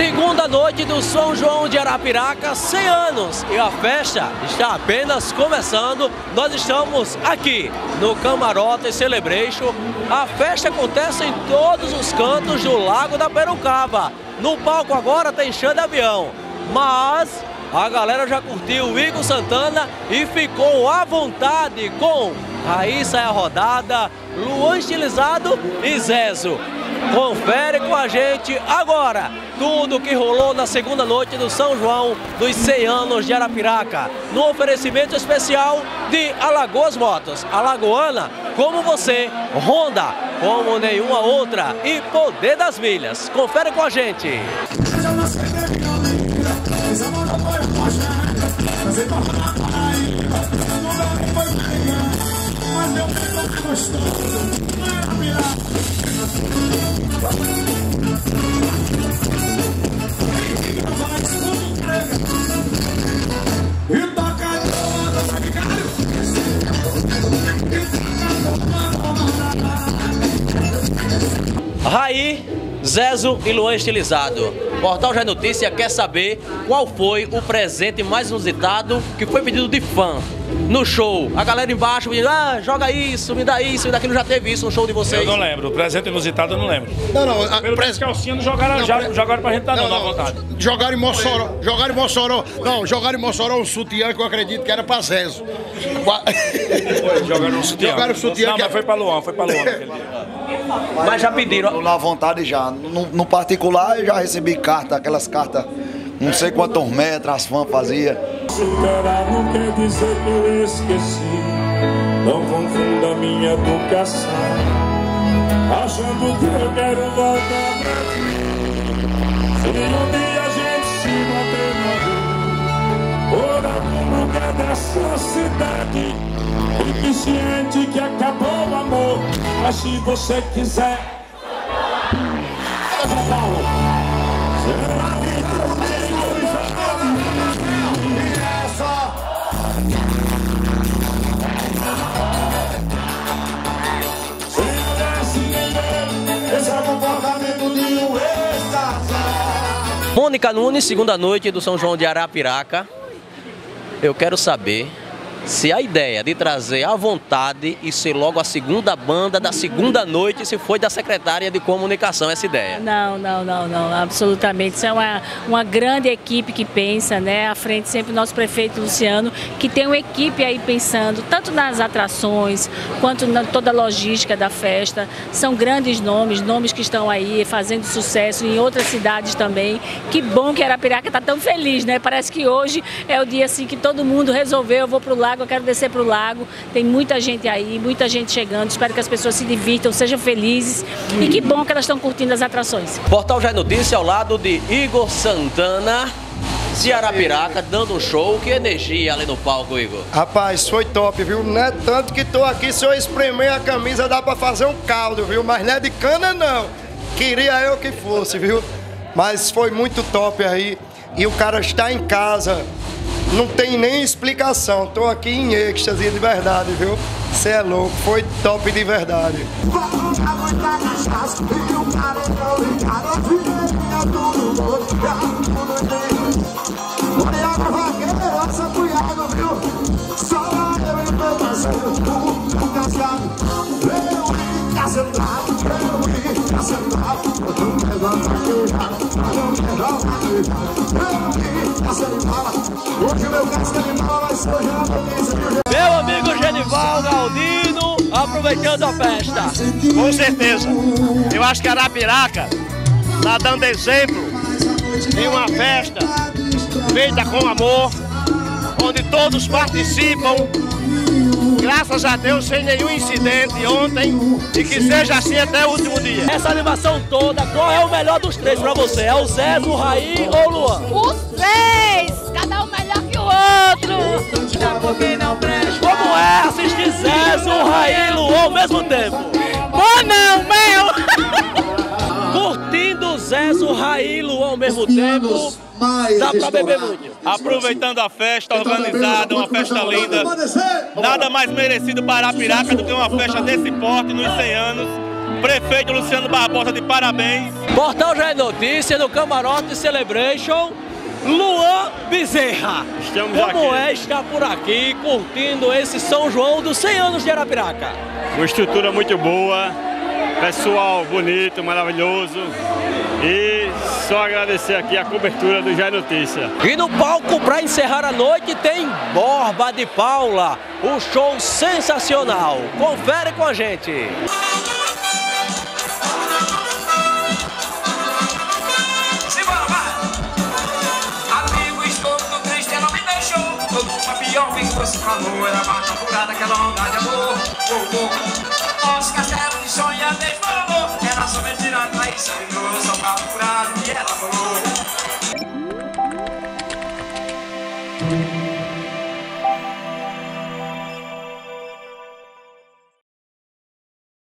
Segunda noite do São João de Arapiraca, 100 anos. E a festa está apenas começando. Nós estamos aqui no Camarote Celebration. A festa acontece em todos os cantos do Lago da Perucaba. No palco agora tem chão de avião. Mas a galera já curtiu o Igor Santana e ficou à vontade com Raíssa é a rodada, Luan Estilizado e Zezo. Confere com a gente agora tudo o que rolou na segunda noite do São João dos 100 anos de Arapiraca, no oferecimento especial de Alagoas Motos. Alagoana, como você, Honda, como nenhuma outra e Poder das Milhas. Confere com a gente. Raí, Zezo e Luan Estilizado. Portal Já Notícia quer saber qual foi o presente mais inusitado que foi pedido de fã no show. A galera embaixo pedindo, ah, joga isso, me dá isso, me dá aquilo. Já teve isso no show de vocês? Eu não lembro. O presente inusitado eu não lembro. Não, não. A, Pelo menos calcinha não jogaram, não, já, jogaram pra gente dar não, não, não, vontade. Jogaram em Mossoró. Jogaram em Mossoró. Não, jogaram em Mossoró um sutiã que eu acredito que era pra Zezo. jogaram um sutiã. Jogaram um sutiã Não, que mas foi pra Luan, foi pra Luan. Mas já pediram. Na vontade já. No, no particular eu já recebi carta, aquelas cartas, não sei quantos metros as fãs faziam. Superar não quer dizer que eu esqueci. Não confunda minha educação. Achando que eu quero voltar pra ti. Se um dia a gente se bater na rua, por algum lugar dessa cidade, fique ciente que acabou o amor. Mas se você quiser. Mônica Nunes, segunda noite do São João de Arapiraca. Eu quero saber se a ideia de trazer à vontade e ser logo a segunda banda da segunda noite se foi da secretária de comunicação essa ideia. Não, não, não, não, absolutamente. Isso é uma, uma grande equipe que pensa, né? À frente sempre o nosso prefeito Luciano, que tem uma equipe aí pensando tanto nas atrações quanto na toda a logística da festa. São grandes nomes, nomes que estão aí fazendo sucesso em outras cidades também. Que bom que Arapiraca está tão feliz, né? Parece que hoje é o dia assim que todo mundo resolveu, eu vou para o lago, eu quero descer para o lago. Tem muita gente aí, muita gente chegando. Espero que as pessoas se divirtam, sejam felizes. E que bom que elas estão curtindo as atrações. Portal Já é Notícia ao lado de Igor Santana, de Arapiraca, dando um show. Que energia ali no palco, Igor. Rapaz, foi top, viu? Não é tanto que tô aqui, se eu espremer a camisa dá pra fazer um caldo, viu? Mas não é de cana, não. Queria eu que fosse, viu? Mas foi muito top aí. E o cara está em casa. Não tem nem explicação. Tô aqui em êxtase de verdade, viu? Você é louco, foi top de verdade. Meu amigo Genival Galdino, aproveitando a festa. Com certeza. Eu acho que Arapiraca está dando exemplo em uma festa feita com amor, onde todos participam. Graças a Deus, sem nenhum incidente ontem e que seja assim até o último dia. Essa animação toda, qual é o melhor dos três pra você? É o Zé, o Raí ou o Luan? Os três! Como é assistir Zé, o Raí e Luan ao mesmo tempo? Bom não, meu! Curtindo Zé, o Raí e Luan ao mesmo tempo, dá pra beber muito. Aproveitando a festa organizada, uma festa linda. Nada mais merecido para Arapiraca do que uma festa desse porte nos 100 anos. Prefeito Luciano Barbosa de parabéns. Portal Já é Notícia no Camarote Celebration. Luan Bezerra. Estamos Como aqui. é estar por aqui curtindo esse São João dos 100 anos de Arapiraca? Uma estrutura muito boa, pessoal bonito, maravilhoso. E só agradecer aqui a cobertura do Já é Notícia. E no palco para encerrar a noite tem Borba de Paula, um show sensacional. Confere com a gente. Lampião vem trouxe com amor A furada que aquela onda de amor. Oh, oh. Os castelos que sonha mesmo amor. Era só mentira, traição e dor Só Pra procurar o que ela falou